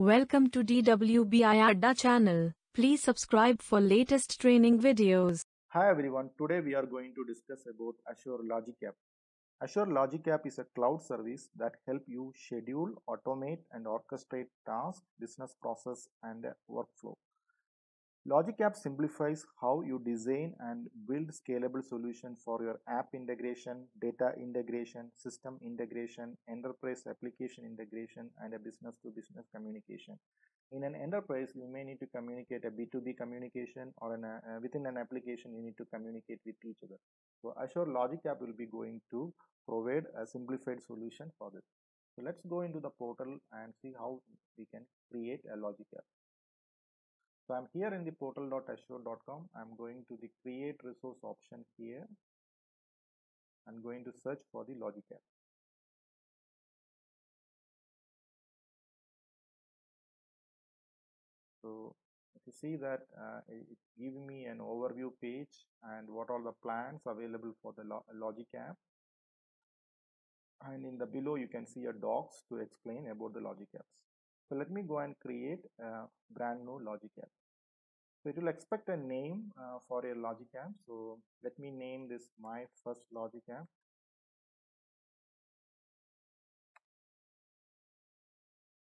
Welcome to DWBI Adda channel. Please subscribe for latest training videos. Hi everyone, today we are going to discuss about Azure Logic App. Azure Logic App is a cloud service that help you schedule, automate and orchestrate tasks, business process and workflow. Logic App simplifies how you design and build scalable solution for your app integration, data integration, system integration, enterprise application integration, and a business to business communication. In an enterprise, you may need to communicate a B2B communication or an, uh, within an application, you need to communicate with each other. So Azure Logic App will be going to provide a simplified solution for this. So let's go into the portal and see how we can create a Logic App. So I'm here in the portal.azure.com. I'm going to the create resource option here. I'm going to search for the Logic app. So if you see that uh, it's giving me an overview page and what are the plans available for the Logic app. And in the below you can see a docs to explain about the Logic apps. So let me go and create a brand new logic app. So it will expect a name uh, for a logic app. So let me name this my first logic app.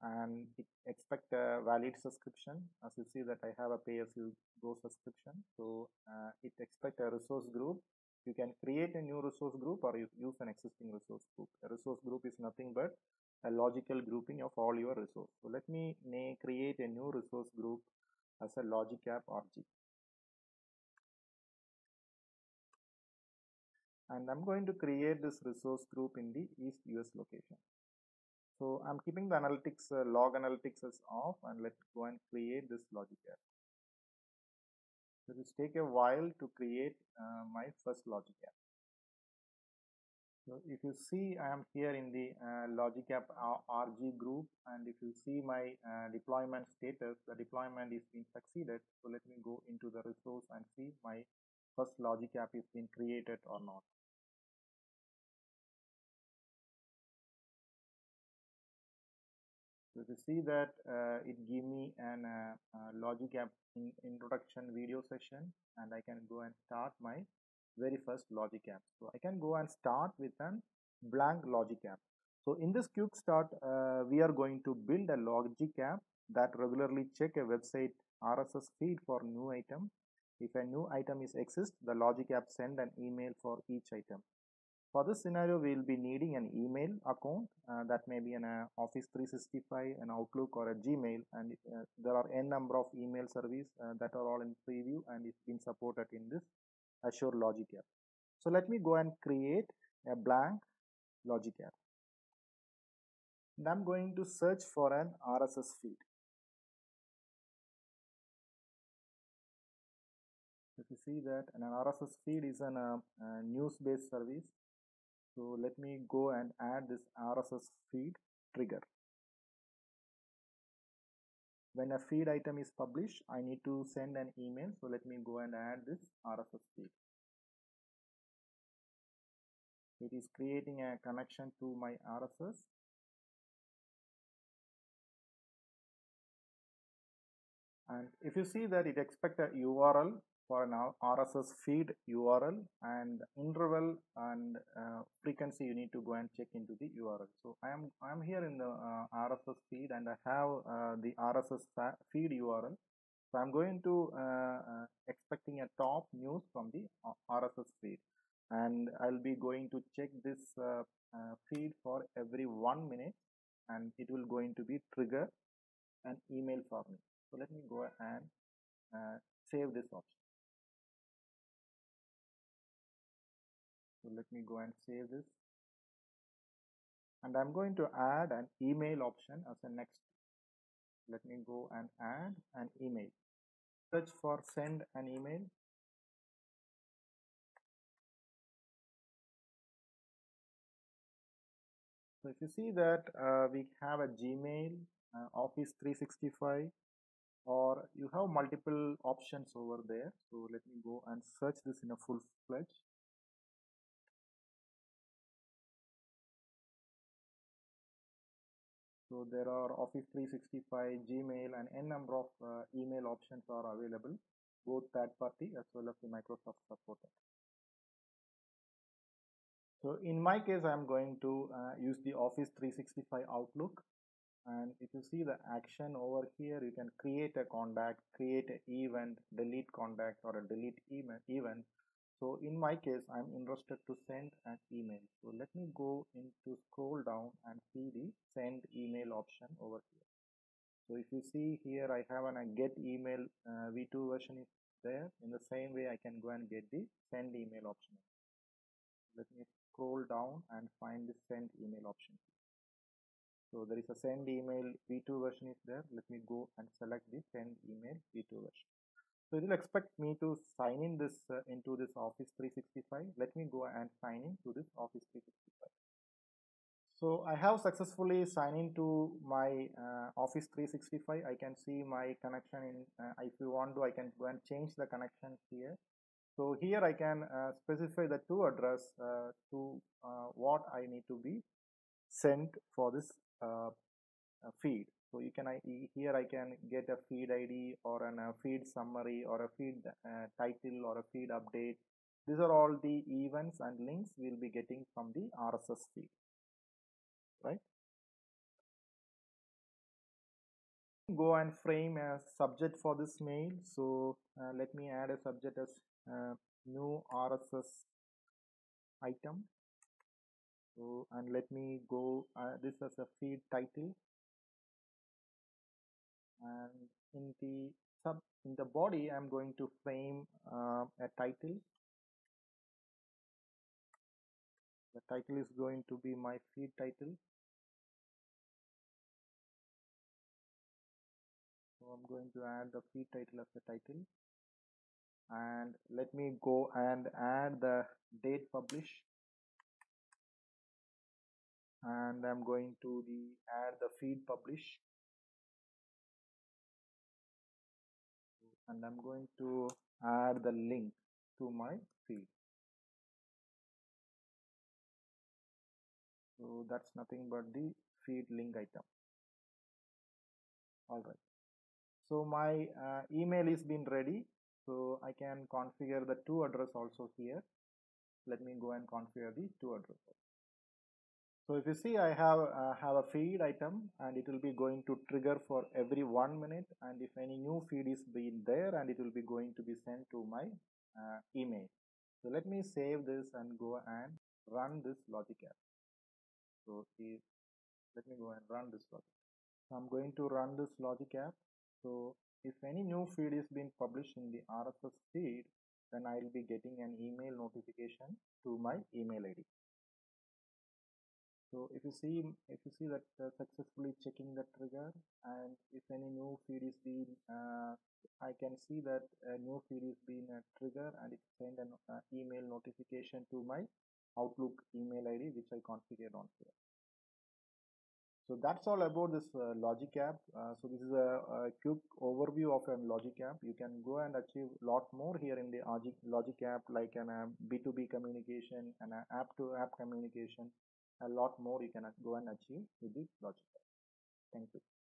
And it expect a valid subscription. As you see that I have a pay as you go subscription. So uh, it expect a resource group. You can create a new resource group or you use an existing resource group. A resource group is nothing but a logical grouping of all your resources. So let me create a new resource group as a logic app RG. And I'm going to create this resource group in the East US location. So I'm keeping the analytics, uh, log analytics as off and let's go and create this logic app. It will take a while to create uh, my first logic app. So if you see, I am here in the uh, Logic App RG group, and if you see my uh, deployment status, the deployment is being succeeded. So let me go into the resource and see my first Logic App is being created or not. So you see that uh, it give me an uh, uh, Logic App in introduction video session, and I can go and start my very first logic app. So I can go and start with an blank logic app. So in this quick start, uh, we are going to build a logic app that regularly check a website RSS feed for new item. If a new item is exist, the logic app send an email for each item. For this scenario, we will be needing an email account uh, that may be an uh, Office 365, an Outlook or a Gmail and uh, there are n number of email service uh, that are all in preview and it's been supported in this Azure Logic App. So let me go and create a blank Logic App. And I'm going to search for an RSS feed. If you see that an RSS feed is an uh, uh, news-based service. So let me go and add this RSS feed trigger. When a feed item is published, I need to send an email. So let me go and add this RSS feed. It is creating a connection to my RSS. And if you see that it expects a URL for an RSS feed URL and interval and uh, frequency you need to go and check into the URL. So I am I am here in the uh, RSS feed and I have uh, the RSS feed URL. So I'm going to uh, uh, expecting a top news from the uh, RSS feed and I'll be going to check this feed for every one minute and it will going to be trigger an email for me. So let me go and save this option. Let me go and save this. And I'm going to add an email option as a next. Let me go and add an email. Search for send an email. So if you see that uh, we have a Gmail, uh, Office 365, or you have multiple options over there. So let me go and search this in a full So there are Office 365, Gmail and n number of uh, email options are available, both third party as well as the Microsoft supported. So in my case, I'm going to uh, use the Office 365 Outlook. And if you see the action over here, you can create a contact, create an event, delete contact or a delete email event. So in my case, I'm interested to send an email. So let me go into scroll down and see the send email option over here. So if you see here, I have an a get email uh, v2 version is there. In the same way, I can go and get the send email option. Let me scroll down and find the send email option. So there is a send email v2 version is there. Let me go and select the send email v2 version. So it will expect me to sign in this uh, into this Office 365. Let me go and sign in to this Office 365. So I have successfully signed into my uh, Office 365. I can see my connection in, uh, if you want to, I can go and change the connection here. So here I can uh, specify the to address uh, to uh, what I need to be sent for this uh, uh, feed. So you can I, here I can get a feed ID or an, a feed summary or a feed uh, title or a feed update. These are all the events and links we'll be getting from the RSS feed, right? Go and frame a subject for this mail. So uh, let me add a subject as uh, new RSS item so and let me go uh, this as a feed title and in the sub in the body I'm going to frame uh, a title. The title is going to be my feed title. So I'm going to add the feed title as the title. And let me go and add the date publish and I'm going to the add the feed publish and I'm going to add the link to my feed so that's nothing but the feed link item. All right. So my uh, email is been ready. So I can configure the to address also here. Let me go and configure the to address so if you see I have uh, have a feed item and it will be going to trigger for every one minute. And if any new feed is being there and it will be going to be sent to my uh, email. So let me save this and go and run this logic app. So if, let me go and run this logic so I'm going to run this logic app. So if any new feed is being published in the RSS feed then I'll be getting an email notification to my email ID so if you see if you see that uh, successfully checking the trigger and if any new feed is being uh, I can see that a new feed is being a trigger and it send an uh, email notification to my Outlook email ID which I configured on here. So that's all about this uh, Logic app. Uh, so this is a, a, quick overview of a Logic app. You can go and achieve a lot more here in the Logic, Logic app like an B2B communication and app-to-app -app communication a lot more you can go and achieve with this logic. Thank you.